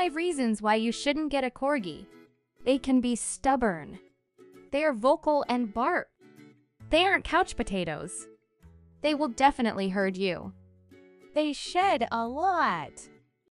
5 reasons why you shouldn't get a corgi. They can be stubborn. They are vocal and bark. They aren't couch potatoes. They will definitely hurt you. They shed a lot.